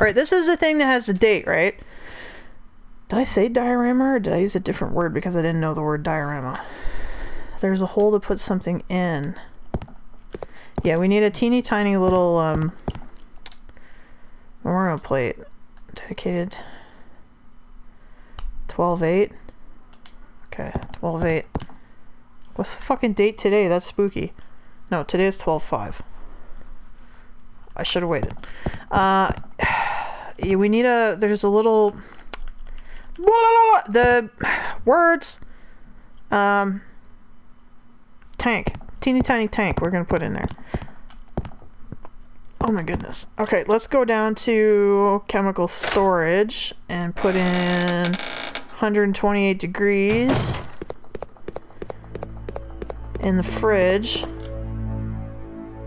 Alright, this is the thing that has the date, right? Did I say diorama or did I use a different word because I didn't know the word diorama? There's a hole to put something in. Yeah, we need a teeny tiny little um, memorial plate dedicated 12-8. Okay, 12-8. What's the fucking date today? That's spooky. No, today is 12-5. I should have waited. Uh, we need a, there's a little, the words, um, tank, teeny tiny tank we're going to put in there. Oh my goodness. Okay, let's go down to chemical storage and put in 128 degrees in the fridge.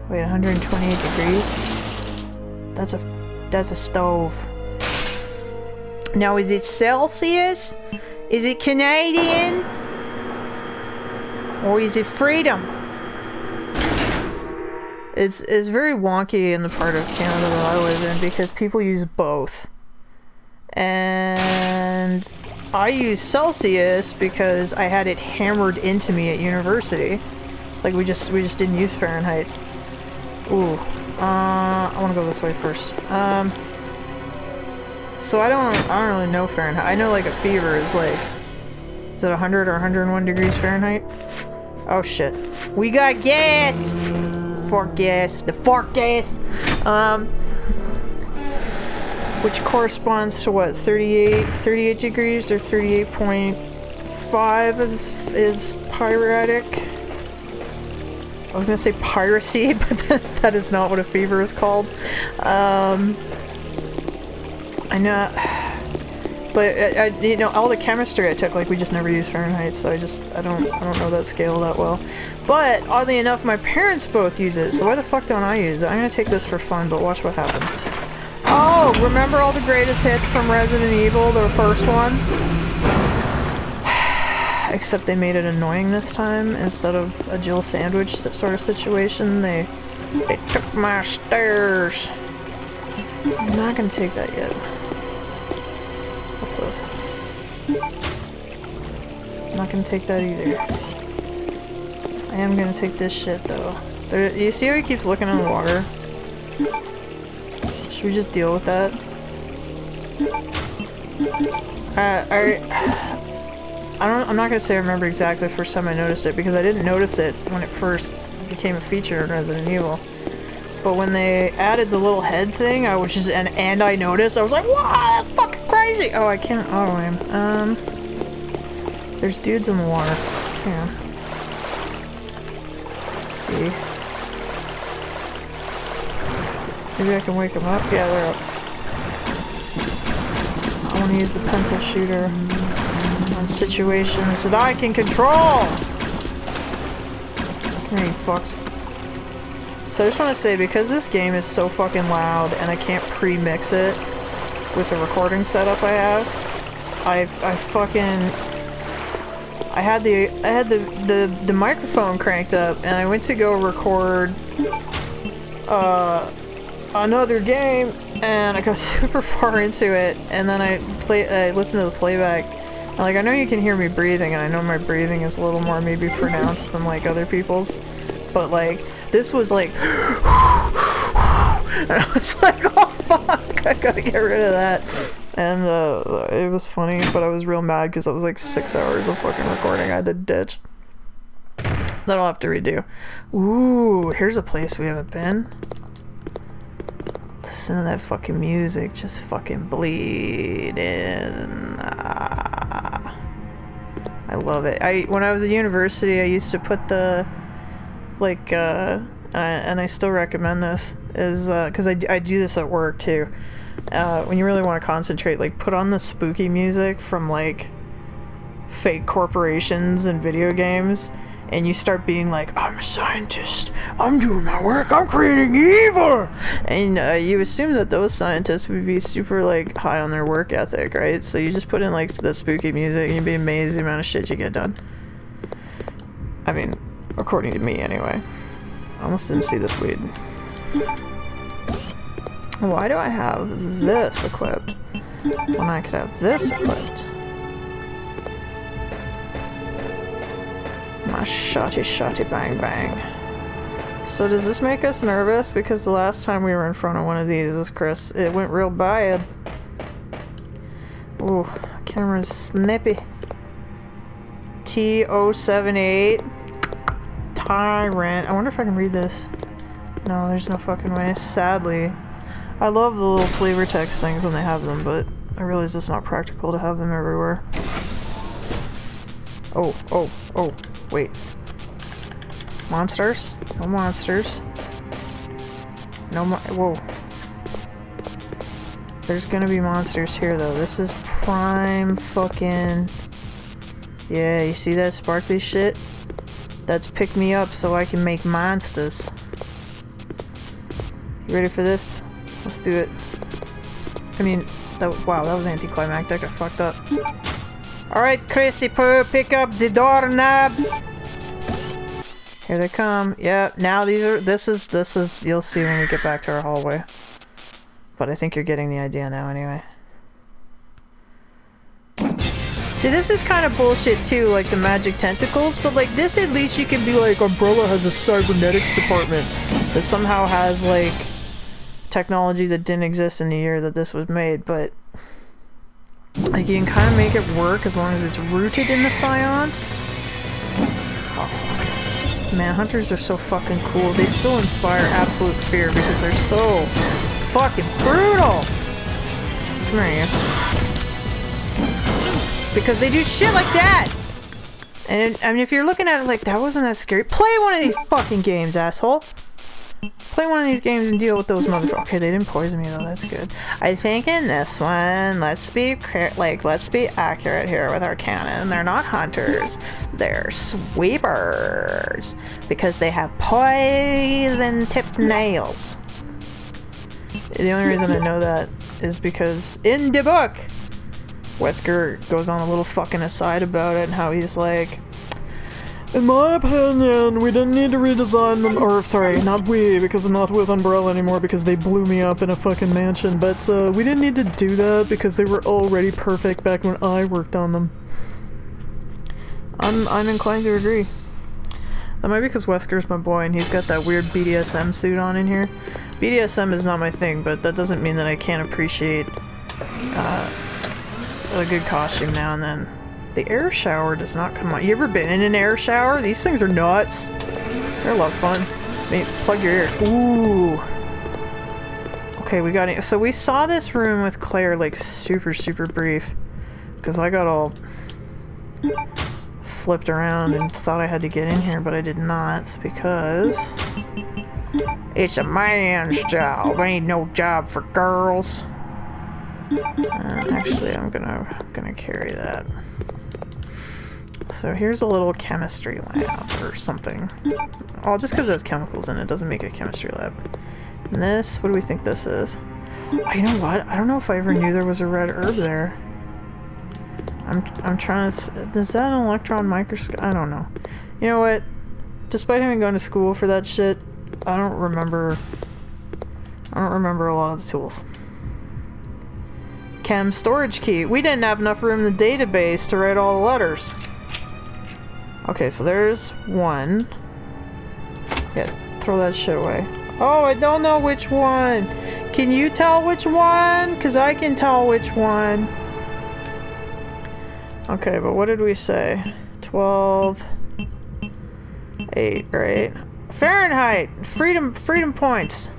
Wait, 128 degrees? That's a that's a stove. Now is it Celsius? Is it Canadian? Or is it freedom? It's it's very wonky in the part of Canada that I live in because people use both. And I use Celsius because I had it hammered into me at university. Like we just we just didn't use Fahrenheit. Ooh. Uh, I want to go this way first. Um. So I don't I don't really know Fahrenheit. I know like a fever is like is it 100 or 101 degrees Fahrenheit? Oh shit. We got gas. Fork gas. The fork gas. Um which corresponds to what 38 38 degrees or 38.5 is is pyretic I was gonna say piracy but that, that is not what a fever is called. Um, I know but I, I, you know all the chemistry I took like we just never used Fahrenheit so I just I don't I don't know that scale that well. But oddly enough my parents both use it so why the fuck don't I use it? I'm gonna take this for fun but watch what happens. Oh, remember all the greatest hits from Resident Evil, the first one? Except they made it annoying this time. Instead of a Jill sandwich sort of situation, they, they took my stairs. I'm not gonna take that yet. What's this? I'm not gonna take that either. I am gonna take this shit though. There, you see how he keeps looking in the water? Should we just deal with that? Uh, I, I don't, I'm not gonna say I remember exactly the first time I noticed it because I didn't notice it when it first became a feature in Resident Evil. But when they added the little head thing, I was just, and, and I noticed, I was like, wow, that's fucking crazy! Oh, I can't auto aim. Um, there's dudes in the water. Yeah. Let's see. Maybe I can wake them up? Yeah, they're up. I want to use the pencil shooter on situations that I can control! You fucks. So I just want to say, because this game is so fucking loud and I can't pre-mix it with the recording setup I have, I I fucking I had the I had the, the the microphone cranked up and I went to go record uh another game and I got super far into it and then I play I listened to the playback like I know you can hear me breathing and I know my breathing is a little more maybe pronounced than like other people's but like this was like and I was like oh fuck I gotta get rid of that. And uh, it was funny but I was real mad because it was like six hours of fucking recording. I had to ditch. That I'll have to redo. Ooh here's a place we haven't been. Listen to that fucking music, just fucking bleeding. Ah. I love it. I when I was at university, I used to put the like, uh, and I still recommend this is because uh, I, I do this at work too. Uh, when you really want to concentrate, like put on the spooky music from like fake corporations and video games and you start being like, I'm a scientist, I'm doing my work, I'm creating evil! And uh, you assume that those scientists would be super like high on their work ethic, right? So you just put in like the spooky music and you'd be amazed the amount of shit you get done. I mean, according to me anyway. I almost didn't see this weed. Why do I have this equipped when I could have this equipped? My shotty shotty bang bang. So does this make us nervous? Because the last time we were in front of one of these, is Chris, it went real bad. Ooh, camera's snippy. T078 Tyrant. I wonder if I can read this. No, there's no fucking way. Sadly. I love the little flavor text things when they have them, but I realize it's not practical to have them everywhere. Oh, oh, oh, wait. Monsters? No monsters. No mo- whoa. There's gonna be monsters here though. This is prime fucking... Yeah, you see that sparkly shit? That's pick me up so I can make monsters. You ready for this? Let's do it. I mean, that, wow, that was anticlimactic. I fucked up. Alright, Chrissy Poo, pick up the doorknob! Here they come. Yep, now these are- this is- this is- you'll see when we get back to our hallway. But I think you're getting the idea now anyway. See, this is kind of bullshit too, like the magic tentacles, but like this at least you can be like, Umbrella has a cybernetics department that somehow has like technology that didn't exist in the year that this was made, but like you can kind of make it work as long as it's rooted in the science. Oh, man, hunters are so fucking cool. They still inspire absolute fear because they're so fucking brutal. Come here. Because they do shit like that! And I mean, if you're looking at it like that wasn't that scary, play one of these fucking games, asshole! Play one of these games and deal with those motherfuckers. Okay, they didn't poison me though, that's good. I think in this one, let's be like, let's be accurate here with our canon. They're not hunters, they're sweepers. Because they have poison tipped nails. The only reason I know that is because in the book, Wesker goes on a little fucking aside about it and how he's like, in my opinion, we didn't need to redesign them, or sorry, not we, because I'm not with Umbrella anymore because they blew me up in a fucking mansion, but uh, we didn't need to do that because they were already perfect back when I worked on them. I'm, I'm inclined to agree. That might be because Wesker's my boy and he's got that weird BDSM suit on in here. BDSM is not my thing, but that doesn't mean that I can't appreciate uh, a good costume now and then. The air shower does not come on. You ever been in an air shower? These things are nuts. They're a lot of fun. Maybe plug your ears. Ooh. Okay, we got it. So we saw this room with Claire like super, super brief. Because I got all flipped around and thought I had to get in here, but I did not because it's a man's job. Ain't no job for girls. Uh, actually, I'm gonna I'm gonna carry that. So here's a little chemistry lab or something. Oh, just because it has chemicals in it doesn't make it a chemistry lab. And this, what do we think this is? Oh, you know what? I don't know if I ever knew there was a red herb there. I'm I'm trying to. Is that an electron microscope? I don't know. You know what? Despite having gone to school for that shit, I don't remember. I don't remember a lot of the tools. Chem storage key. We didn't have enough room in the database to write all the letters. Okay, so there's one. Yeah, throw that shit away. Oh, I don't know which one. Can you tell which one? Because I can tell which one. Okay, but what did we say? 12... 8, right? Fahrenheit! Freedom freedom points!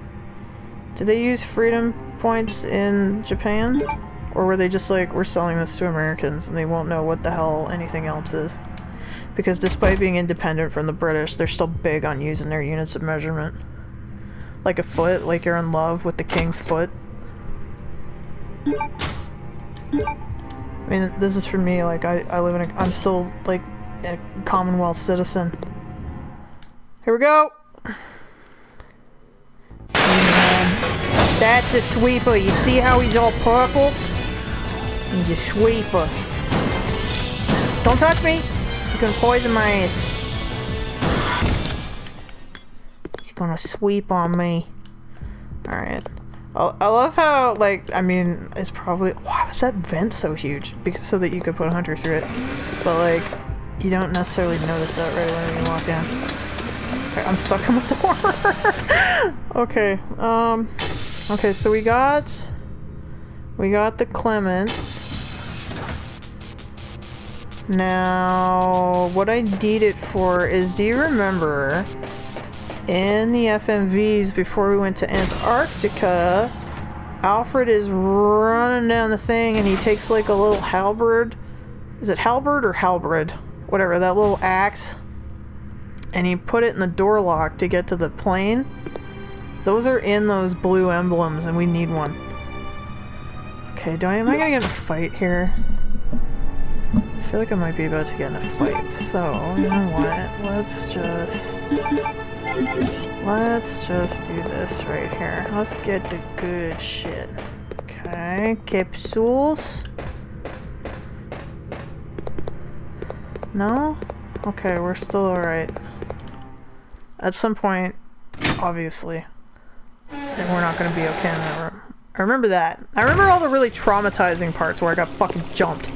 Did they use freedom points in Japan? Or were they just like, we're selling this to Americans and they won't know what the hell anything else is? Because despite being independent from the British, they're still big on using their units of measurement. Like a foot, like you're in love with the king's foot. I mean, this is for me, like, I, I live in a- I'm still, like, a Commonwealth citizen. Here we go! Mm-hmm. That's a sweeper. You see how he's all purple? He's a sweeper. Don't touch me! Can poison my ass. He's gonna sweep on me. Alright. I, I love how, like, I mean, it's probably... Why was that vent so huge? Because So that you could put a hunter through it. But, like, you don't necessarily notice that right when you walk in. Okay, I'm stuck on the door. okay, um... Okay, so we got... We got the Clements. Now, what I need it for is, do you remember in the FMVs before we went to Antarctica, Alfred is running down the thing and he takes like a little halberd. Is it halberd or halberd? Whatever, that little axe. And he put it in the door lock to get to the plane. Those are in those blue emblems and we need one. Okay, do I, am I gonna get a fight here? I feel like I might be about to get in a fight, so, you know what, let's just... Let's just do this right here. Let's get the good shit. Okay, capsules. No? Okay, we're still alright. At some point, obviously, and we're not gonna be okay in that room. I remember that. I remember all the really traumatizing parts where I got fucking jumped.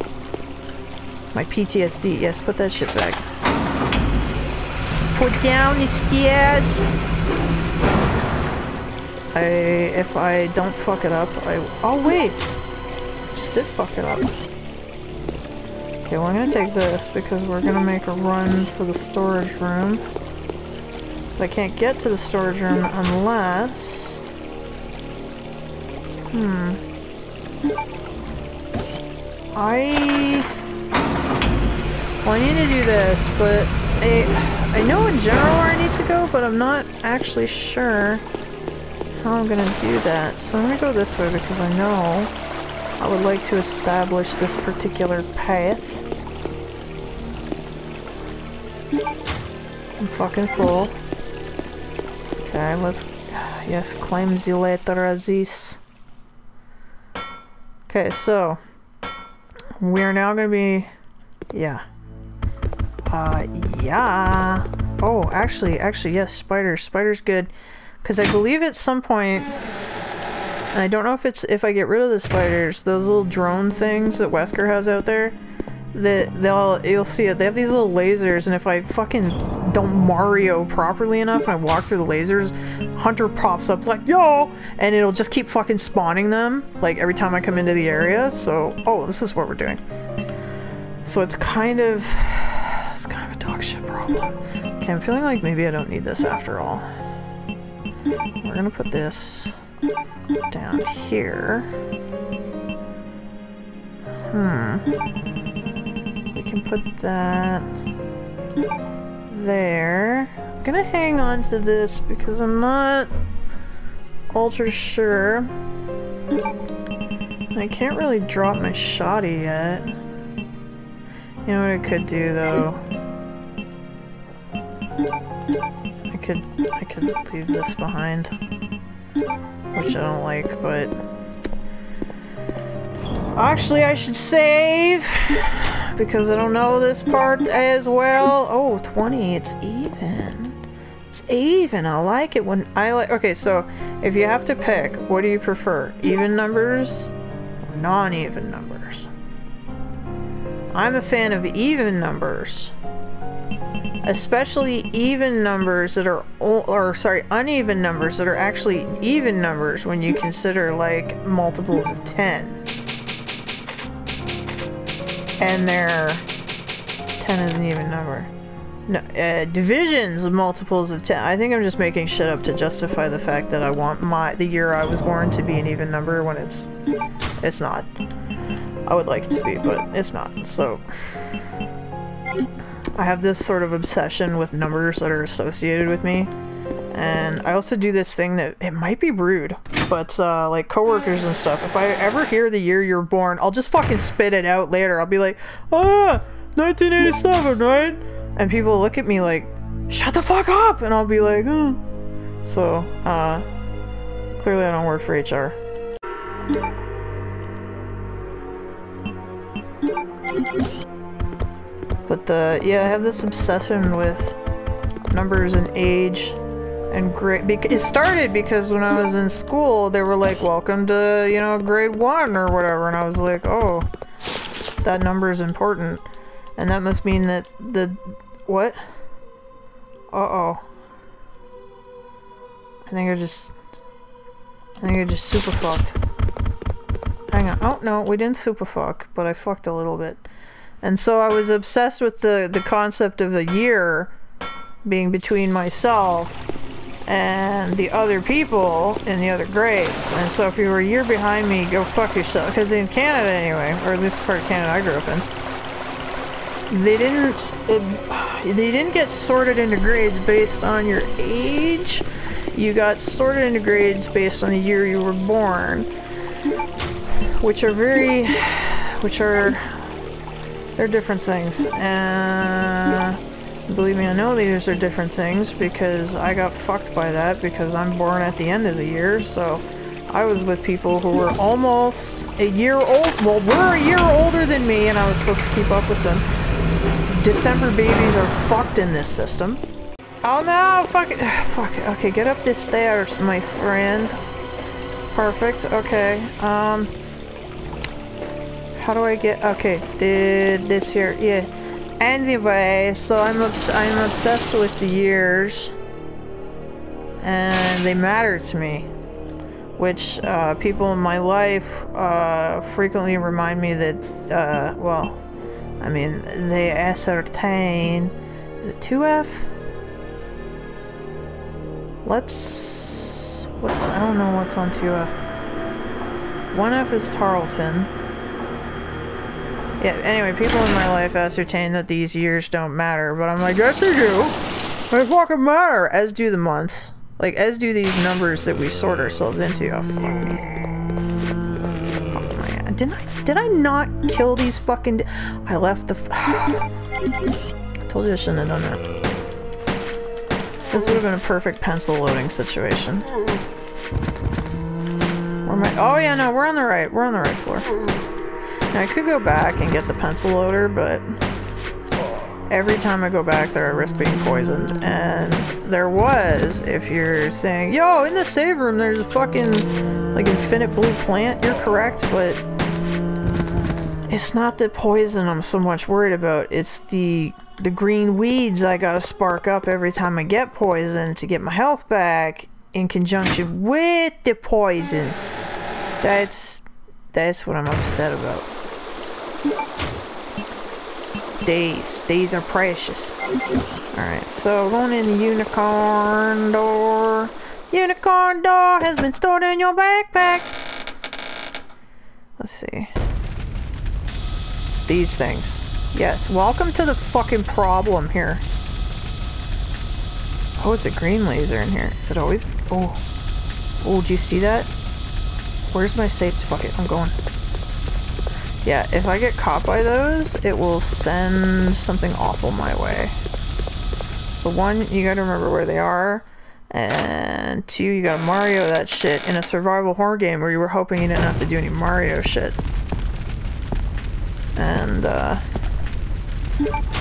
My PTSD. Yes, put that shit back. Put down the stairs! I... If I don't fuck it up, I... Oh, wait! Just did fuck it up. Okay, well I'm gonna take this because we're gonna make a run for the storage room. But I can't get to the storage room unless... Hmm. I... Well, I need to do this, but I, I know in general where I need to go, but I'm not actually sure how I'm gonna do that. So I'm gonna go this way because I know I would like to establish this particular path. I'm fucking full. Okay, let's... Yes, climb the letter Aziz. Okay, so... We are now gonna be... Yeah. Uh, yeah. Oh, actually, actually, yes, spider. Spiders good. Because I believe at some point, and I don't know if it's, if I get rid of the spiders, those little drone things that Wesker has out there, that they'll, you'll see it, they have these little lasers, and if I fucking don't Mario properly enough and I walk through the lasers, Hunter pops up like, yo! And it'll just keep fucking spawning them, like, every time I come into the area, so, oh, this is what we're doing. So it's kind of, it's kind of a dog shit problem. Okay, I'm feeling like maybe I don't need this after all. We're gonna put this down here. Hmm. We can put that there. I'm gonna hang on to this because I'm not ultra sure. I can't really drop my shoddy yet. You know what I could do though? Could I could leave this behind. Which I don't like, but Actually I should save because I don't know this part as well. Oh, 20, it's even. It's even. I like it when I like Okay, so if you have to pick, what do you prefer? Even numbers or non-even numbers? I'm a fan of even numbers. Especially even numbers that are, or sorry, uneven numbers that are actually even numbers when you consider like multiples of 10. And they're, 10 is an even number. No, uh, divisions of multiples of 10. I think I'm just making shit up to justify the fact that I want my, the year I was born to be an even number when it's, it's not. I would like it to be, but it's not, so... I have this sort of obsession with numbers that are associated with me. And I also do this thing that, it might be rude, but uh, like coworkers and stuff, if I ever hear the year you're born, I'll just fucking spit it out later. I'll be like, ah, 1987, right? And people look at me like, shut the fuck up! And I'll be like, oh. So, uh, clearly I don't work for HR. But the, yeah, I have this obsession with numbers and age. And grade, it started because when I was in school, they were like, welcome to, you know, grade one or whatever. And I was like, oh, that number is important. And that must mean that the, what? Uh-oh. I think I just, I think I just super fucked. Hang on. Oh, no, we didn't super fuck, but I fucked a little bit. And so I was obsessed with the, the concept of a year being between myself and the other people in the other grades. And so if you were a year behind me, go fuck yourself. Because in Canada anyway, or at least part of Canada I grew up in, they didn't it, they didn't get sorted into grades based on your age. You got sorted into grades based on the year you were born, which are very, which are they're different things. Uh, believe me, I know these are different things because I got fucked by that because I'm born at the end of the year, so I was with people who were almost a year old. Well, were a year older than me, and I was supposed to keep up with them. December babies are fucked in this system. Oh no! Fuck it! Fuck it. Okay, get up the stairs, my friend. Perfect. Okay. Um. How do I get... Okay, did this here... Yeah. Anyway, so I'm, obs I'm obsessed with the years. And they matter to me. Which, uh, people in my life, uh, frequently remind me that, uh, well, I mean, they ascertain... Is it 2F? Let's... What, I don't know what's on 2F. 1F is Tarleton. Yeah, anyway, people in my life ascertain that these years don't matter, but I'm like, yes they do! They fucking matter! As do the months. Like, as do these numbers that we sort ourselves into. Oh, fuck me. Fuck my Didn't I, did I not kill these fucking... I left the... I told you I shouldn't have done that. This would have been a perfect pencil loading situation. Where am I? Oh yeah, no, we're on the right. We're on the right floor. I could go back and get the pencil loader, but every time I go back there I risk being poisoned. And there was, if you're saying, yo, in the save room there's a fucking, like, infinite blue plant, you're correct, but it's not the poison I'm so much worried about, it's the the green weeds I gotta spark up every time I get poisoned to get my health back in conjunction with the poison. That's that's what I'm upset about. Days. Days are precious. Alright, so going in the unicorn door. Unicorn door has been stored in your backpack. Let's see. These things. Yes, welcome to the fucking problem here. Oh, it's a green laser in here. Is it always? Oh. Oh, do you see that? Where's my safe? Fuck it, I'm going. Yeah, if I get caught by those, it will send something awful my way. So one, you gotta remember where they are. And two, you gotta Mario that shit in a survival horror game where you were hoping you didn't have to do any Mario shit. And, uh...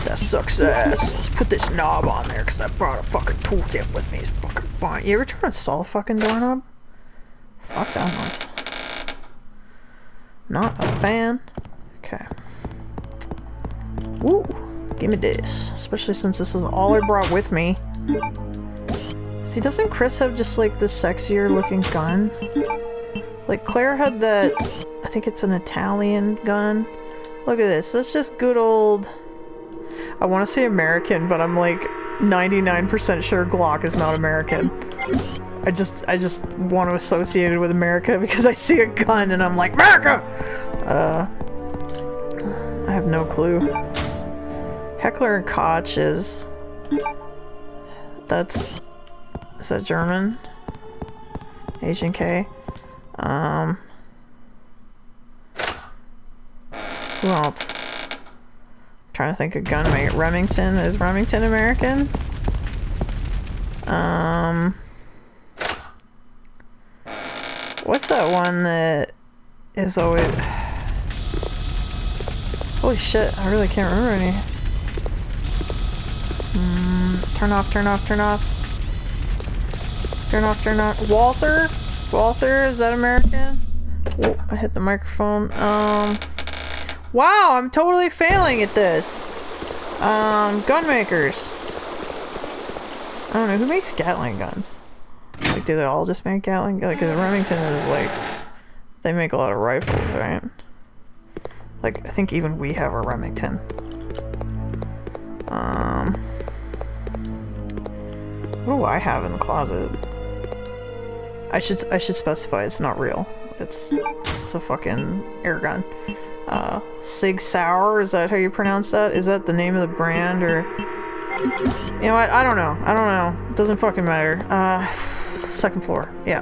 That's success. Let's put this knob on there because I brought a fucking toolkit with me. It's fucking fine. You ever try to a fucking doorknob? Fuck that noise. Not a fan. Okay. Woo! Give me this. Especially since this is all I brought with me. See, doesn't Chris have just like the sexier looking gun? Like Claire had that, I think it's an Italian gun. Look at this, that's just good old, I want to say American, but I'm like 99% sure Glock is not American. I just I just want to associate it with America because I see a gun and I'm like, America! Uh, I have no clue. Heckler and Koch is... That's... Is that German? Asian K? Um... Who else? I'm trying to think of gun Remington. Is Remington American? Um... What's that one that is always... Holy shit, I really can't remember any. Mm, turn off, turn off, turn off. Turn off, turn off. Walther? Walther, is that American? Oh, I hit the microphone. Um, wow, I'm totally failing at this. Um, gun makers. I don't know, who makes Gatling guns? Do they all just make Gatling? Like, cause Remington is like, they make a lot of rifles, right? Like, I think even we have a Remington. Um, what do I have in the closet? I should I should specify it's not real. It's it's a fucking air gun. Uh, Sig Sauer, is that how you pronounce that? Is that the name of the brand or? You know what? I don't know. I don't know. It doesn't fucking matter. Uh, second floor. Yeah.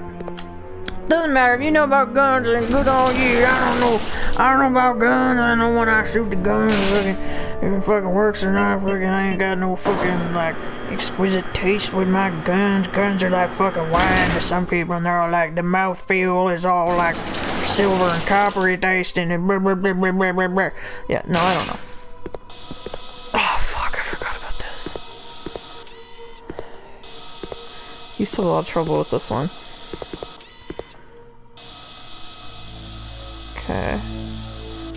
Doesn't matter if you know about guns and good old you. I don't know. I don't know about guns. I know when I shoot the gun, if it fucking works or not. Fucking, I ain't got no fucking like exquisite taste with my guns. Guns are like fucking wine to some people, and they're all like the mouth feel is all like silver and coppery tasting and blah, blah, blah, blah, blah, blah, blah. Yeah, no, I don't know. Used to have a lot of trouble with this one. Okay.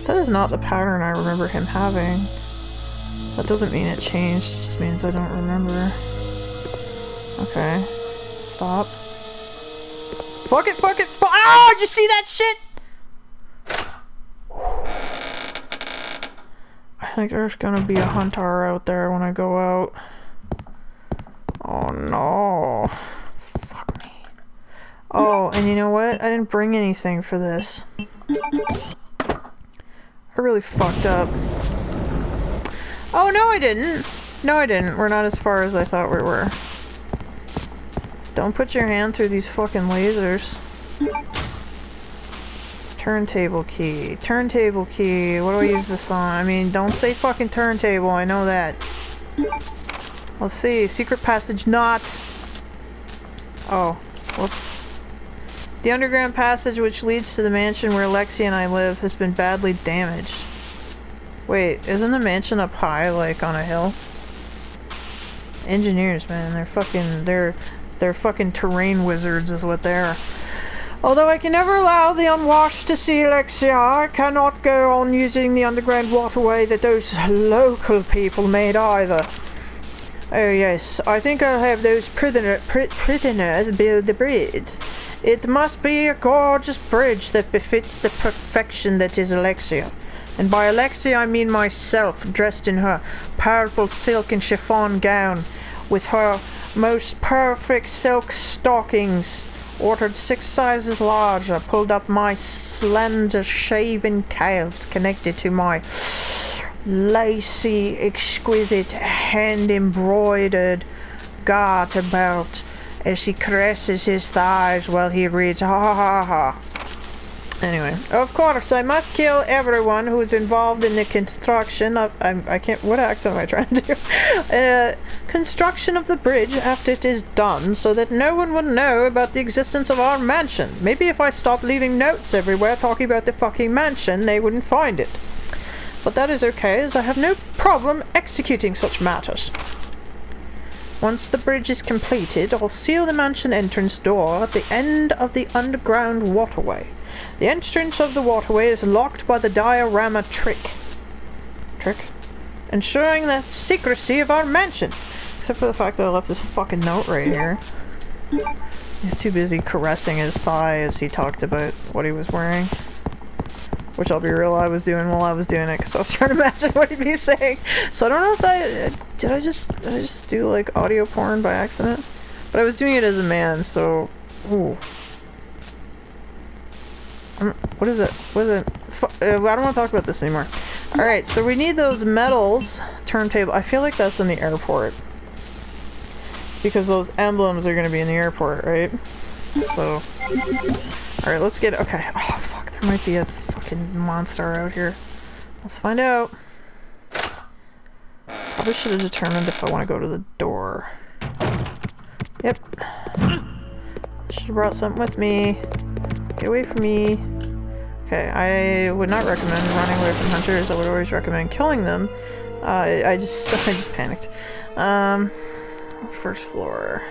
That is not the pattern I remember him having. That doesn't mean it changed, it just means I don't remember. Okay. Stop. Fuck it, fuck it, fu- Oh, did you see that shit? I think there's gonna be a hunter out there when I go out. Oh no. Fuck me. Oh, and you know what? I didn't bring anything for this. I really fucked up. Oh, no I didn't. No I didn't. We're not as far as I thought we were. Don't put your hand through these fucking lasers. Turntable key. Turntable key. What do I use this on? I mean, don't say fucking turntable. I know that. Let's see. Secret passage not. Oh. Whoops. The underground passage which leads to the mansion where Lexi and I live has been badly damaged. Wait, isn't the mansion up high, like on a hill? Engineers, man, they're fucking, they're, they're fucking terrain wizards is what they are. Although I can never allow the unwashed to see Alexia, I cannot go on using the underground waterway that those local people made either. Oh yes, I think I'll have those prisoner, pri prisoners build the bridge. It must be a gorgeous bridge that befits the perfection that is Alexia. And by Alexia I mean myself, dressed in her powerful silk and chiffon gown, with her most perfect silk stockings, ordered six sizes larger, pulled up my slender shaven calves connected to my lacy, exquisite, hand-embroidered garter belt as he caresses his thighs while he reads ha ha ha. Anyway, of course, I must kill everyone who's involved in the construction of. I'm, I can't. What accent am I trying to do? Uh, construction of the bridge after it is done, so that no one will know about the existence of our mansion. Maybe if I stopped leaving notes everywhere talking about the fucking mansion, they wouldn't find it. But that is okay, as I have no problem executing such matters. Once the bridge is completed, I'll seal the mansion entrance door at the end of the underground waterway. The entrance of the waterway is locked by the diorama trick. Trick? Ensuring the secrecy of our mansion. Except for the fact that I left this fucking note right here. He's too busy caressing his thigh as he talked about what he was wearing. Which I'll be real, I was doing while I was doing it because I was trying to imagine what he'd be saying. So I don't know if I did. I just did I just do like audio porn by accident, but I was doing it as a man. So, ooh. Um, what is it? What is it? Uh, I don't want to talk about this anymore. All right, so we need those metals turntable. I feel like that's in the airport because those emblems are going to be in the airport, right? So, all right, let's get. Okay. Oh there might be a fucking monster out here. Let's find out. Probably should have determined if I want to go to the door. Yep. Should have brought something with me. Get away from me. Okay, I would not recommend running away from hunters. I would always recommend killing them. Uh, I, I just I just panicked. Um, first floor.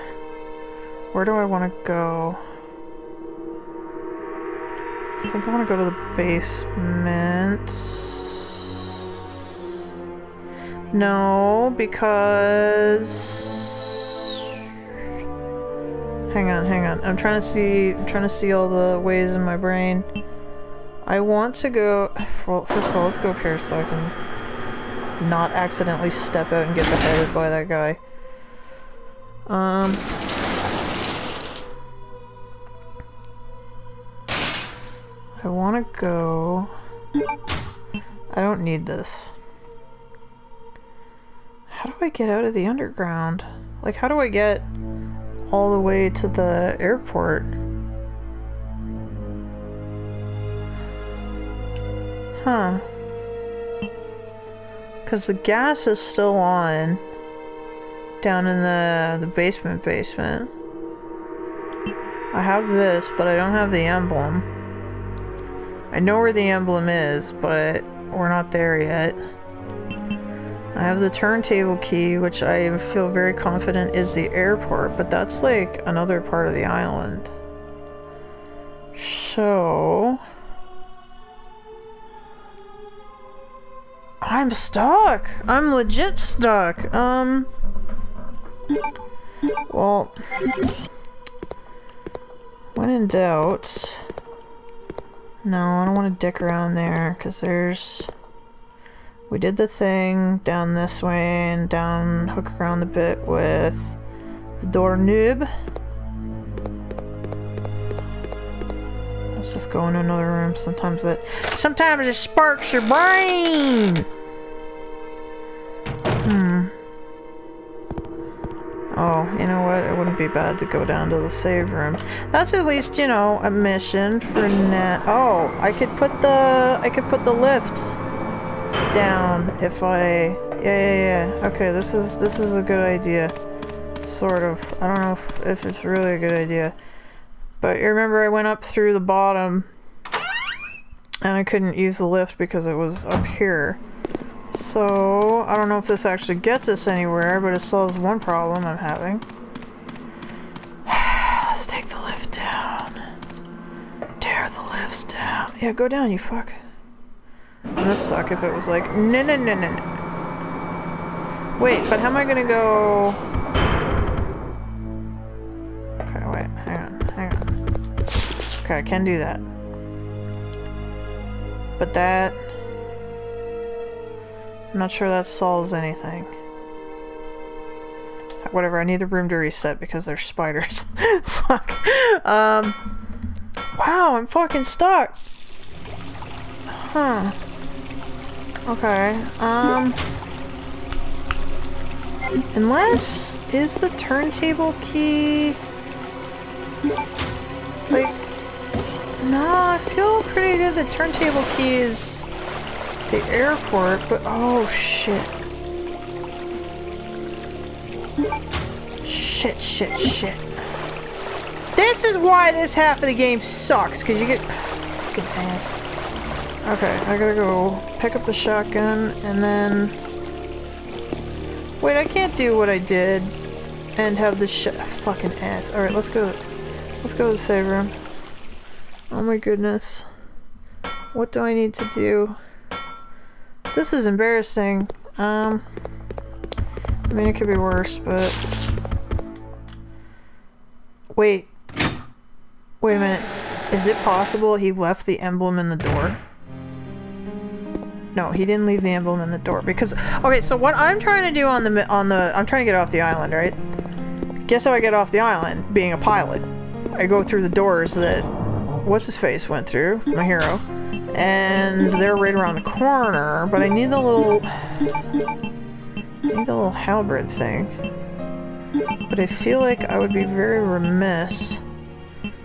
Where do I want to go? I think I want to go to the basement. No, because... Hang on, hang on. I'm trying to see, I'm trying to see all the ways in my brain. I want to go, well, first of all, let's go up here so I can not accidentally step out and get beheaded by that guy. Um... I want to go... I don't need this. How do I get out of the underground? Like, how do I get all the way to the airport? Huh. Because the gas is still on down in the, the basement basement. I have this, but I don't have the emblem. I know where the emblem is, but we're not there yet. I have the turntable key, which I feel very confident is the airport, but that's like another part of the island. So... I'm stuck! I'm legit stuck! Um... Well... When in doubt... No, I don't want to dick around there, because there's... We did the thing down this way and down, hook around the bit with the door noob. Let's just go in another room. Sometimes it, sometimes it sparks your brain! Oh, you know what? It wouldn't be bad to go down to the save room. That's at least, you know, a mission for net. Oh, I could put the I could put the lift down if I. Yeah, yeah, yeah. Okay, this is this is a good idea. Sort of. I don't know if, if it's really a good idea, but you remember I went up through the bottom, and I couldn't use the lift because it was up here. So, I don't know if this actually gets us anywhere, but it solves one problem I'm having. Let's take the lift down. Tear the lifts down. Yeah, go down, you fuck. That'd suck if it was like, no, no, no, no. Wait, but how am I gonna go... Okay, wait, hang on, hang on. Okay, I can do that. But that... I'm not sure that solves anything. Whatever, I need the room to reset because there's spiders. Fuck. Um, wow, I'm fucking stuck. Huh. Okay, um... Unless... Is the turntable key... Like... No, I feel pretty good the turntable key is the airport, but oh shit. Shit, shit, shit. This is why this half of the game sucks, because you get fucking ass. Okay, I gotta go pick up the shotgun and then Wait, I can't do what I did and have the sh fucking ass. Alright, let's go let's go to the save room. Oh my goodness. What do I need to do? This is embarrassing. Um, I mean, it could be worse, but... Wait. Wait a minute. Is it possible he left the emblem in the door? No, he didn't leave the emblem in the door because okay, so what I'm trying to do on the on the I'm trying to get off the island, right? Guess how I get off the island? Being a pilot. I go through the doors that what's his face went through, my hero and they're right around the corner, but I need the little... I need the little halberd thing. But I feel like I would be very remiss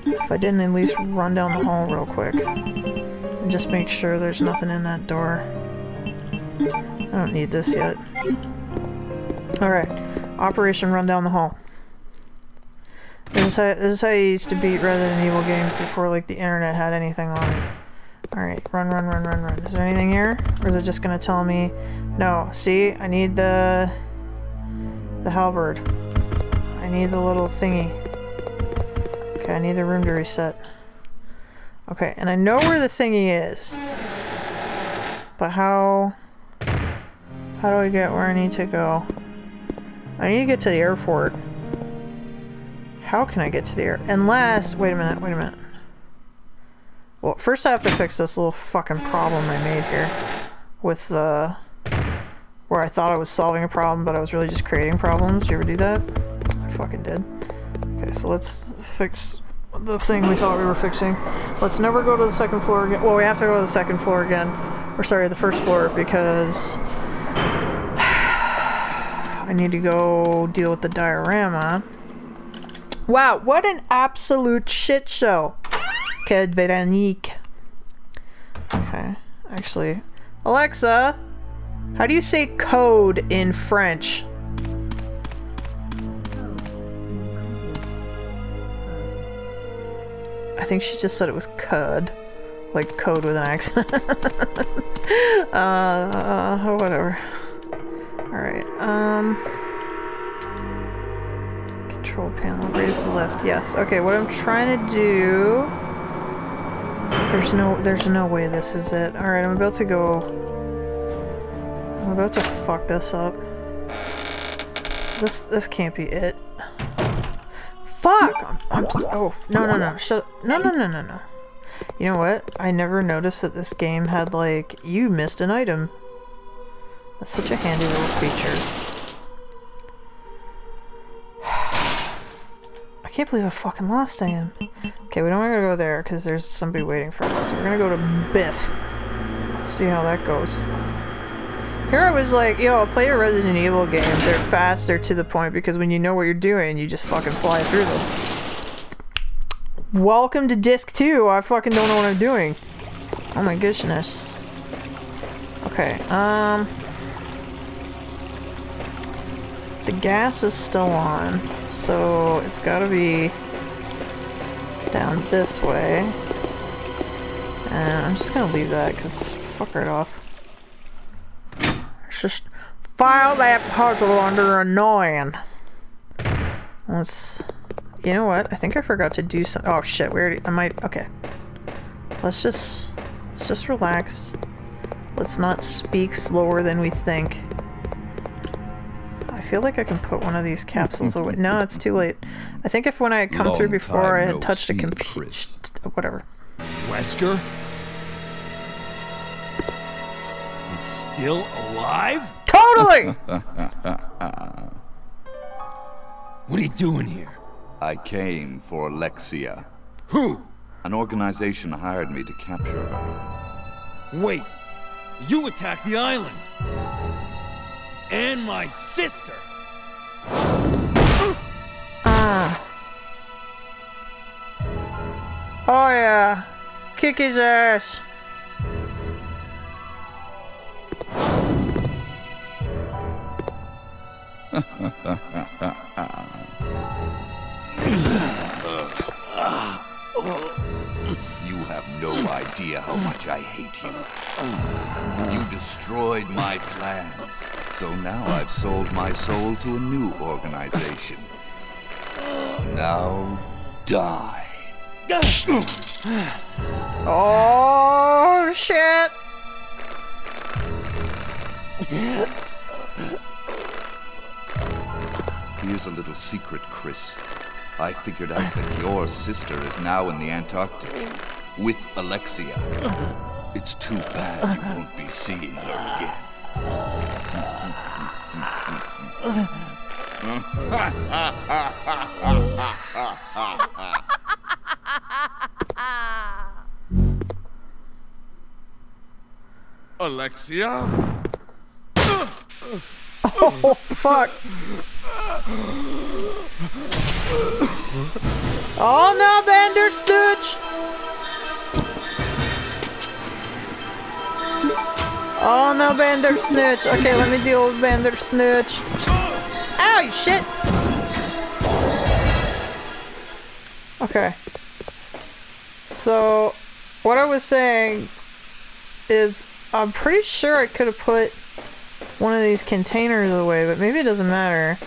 if I didn't at least run down the hall real quick. And just make sure there's nothing in that door. I don't need this yet. Alright. Operation Run Down the Hall. This is, how, this is how I used to beat Resident Evil games before like the internet had anything on it. Alright, run, run, run, run, run. Is there anything here? Or is it just gonna tell me... No, see? I need the... The halberd. I need the little thingy. Okay, I need the room to reset. Okay, and I know where the thingy is. But how... How do I get where I need to go? I need to get to the airport. How can I get to the air? Unless... Wait a minute, wait a minute. Well, first I have to fix this little fucking problem I made here. With the... Where I thought I was solving a problem, but I was really just creating problems. You ever do that? I fucking did. Okay, so let's fix the thing we thought we were fixing. Let's never go to the second floor again. Well, we have to go to the second floor again. Or sorry, the first floor, because... I need to go deal with the diorama. Wow, what an absolute shit show. Kid Veronique. Okay, actually. Alexa, how do you say code in French? I think she just said it was cud. Like code with an accent. uh, whatever. Alright, um... Control panel, raise the lift, yes. Okay, what I'm trying to do... There's no, there's no way this is it. Alright, I'm about to go... I'm about to fuck this up. This, this can't be it. Fuck! I'm, I'm oh, no, no, no, shut, no, no, no, no, no. You know what? I never noticed that this game had, like, you missed an item. That's such a handy little feature. Can't believe how fucking lost I am. Okay, we don't want to go there because there's somebody waiting for us. We're gonna go to Biff. See how that goes. Here I was like, yo, I'll play a Resident Evil game. They're fast, they're to the point, because when you know what you're doing, you just fucking fly through them. Welcome to disc 2. I fucking don't know what I'm doing. Oh my goodness. Okay, um... The gas is still on, so it's gotta be down this way. And I'm just gonna leave that, because fuck right off. Let's just file that puzzle under annoying. Let's... You know what? I think I forgot to do some- oh shit, we already- I might- okay. Let's just- let's just relax. Let's not speak slower than we think. I feel like I can put one of these capsules away. No, it's too late. I think if when I had come Long through before I had no touched a computer- whatever. Wesker? He's still alive? Totally! What are you doing here? I came for Alexia. Who? An organization hired me to capture her. Wait. You attacked the island. And my sister. Ah. Oh yeah. Kick his ass. no idea how much I hate you. You destroyed my plans. So now I've sold my soul to a new organization. Now die. Oh shit. Here's a little secret, Chris. I figured out that your sister is now in the Antarctic with Alexia. It's too bad you won't be seeing her again. Alexia? Oh fuck. Oh no, Bandersnatch! Oh no, Bandersnatch! Okay, let me deal with Bandersnatch. Ow, shit! Okay. So, what I was saying is, I'm pretty sure I could have put one of these containers away, but maybe it doesn't matter.